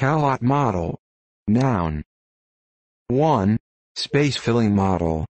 Calot model. Noun. 1. Space filling model.